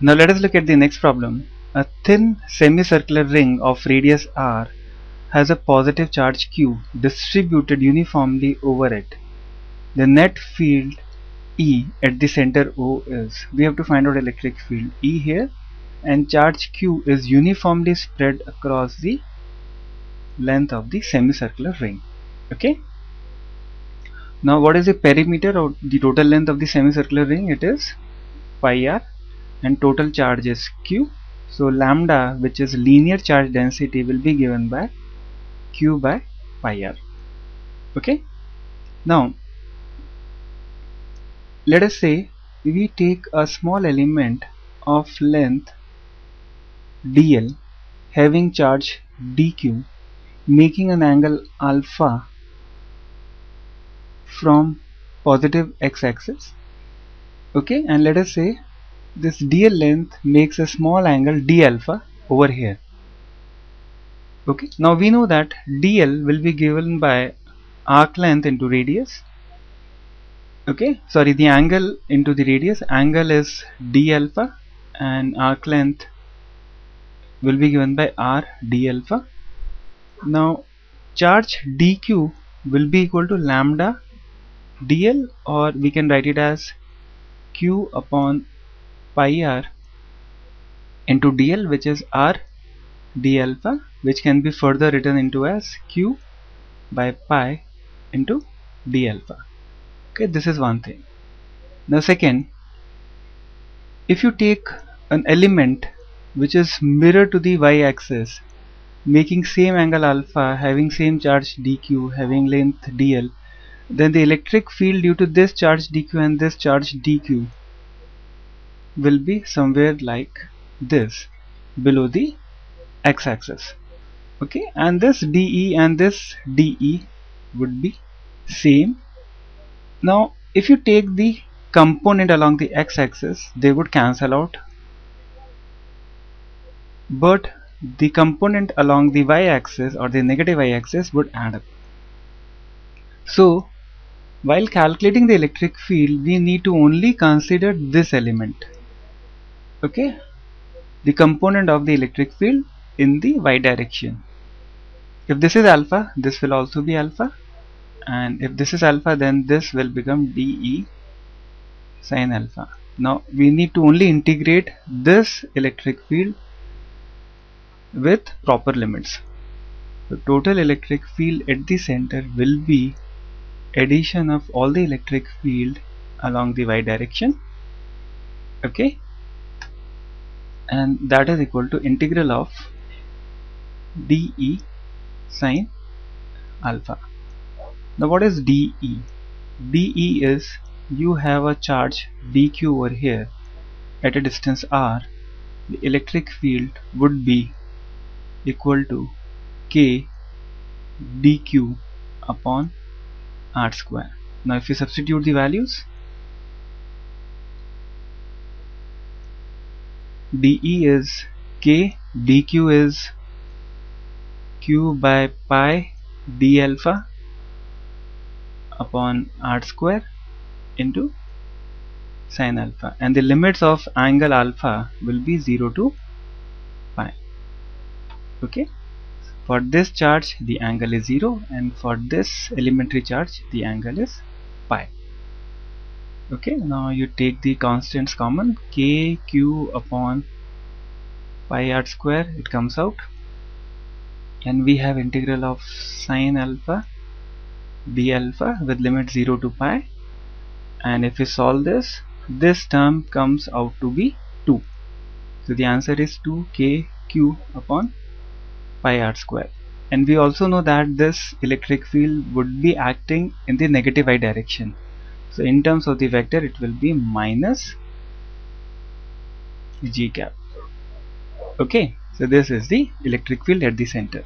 Now let us look at the next problem. A thin semicircular ring of radius r has a positive charge q distributed uniformly over it. The net field E at the center O is. We have to find out electric field E here and charge q is uniformly spread across the length of the semicircular ring. Okay. Now what is the perimeter or the total length of the semicircular ring? It is pi r and total charge is q. So lambda which is linear charge density will be given by q by pi r. Okay? Now let us say we take a small element of length dl having charge dq making an angle alpha from positive x-axis okay? And let us say this dl length makes a small angle d alpha over here. Okay? Now we know that dl will be given by arc length into radius. Okay? Sorry the angle into the radius. Angle is d alpha and arc length will be given by r d alpha. Now charge dq will be equal to lambda dl or we can write it as q upon pi r into dl which is r d alpha which can be further written into as q by pi into d alpha. Okay this is one thing. Now second if you take an element which is mirror to the y-axis making same angle alpha having same charge dq having length dl then the electric field due to this charge dq and this charge dq will be somewhere like this below the x-axis. Okay and this DE and this DE would be same. Now if you take the component along the x-axis they would cancel out. But the component along the y-axis or the negative y-axis would add up. So while calculating the electric field we need to only consider this element okay? The component of the electric field in the y direction. If this is alpha this will also be alpha. And if this is alpha then this will become dE sine alpha. Now we need to only integrate this electric field with proper limits. The total electric field at the center will be addition of all the electric field along the y direction. Okay and that is equal to integral of dE sine alpha. Now what is dE? dE is you have a charge dq over here at a distance r the electric field would be equal to k dq upon r square. Now if you substitute the values dE is k, dq is q by pi d alpha upon r square into sine alpha. And the limits of angle alpha will be 0 to pi. Okay? For this charge the angle is 0 and for this elementary charge the angle is pi okay now you take the constants common k q upon pi r square it comes out. And we have integral of sine alpha d alpha with limit 0 to pi. And if we solve this this term comes out to be 2 so the answer is 2 k q upon pi r square. And we also know that this electric field would be acting in the negative y direction so in terms of the vector it will be minus j cap. Okay so this is the electric field at the center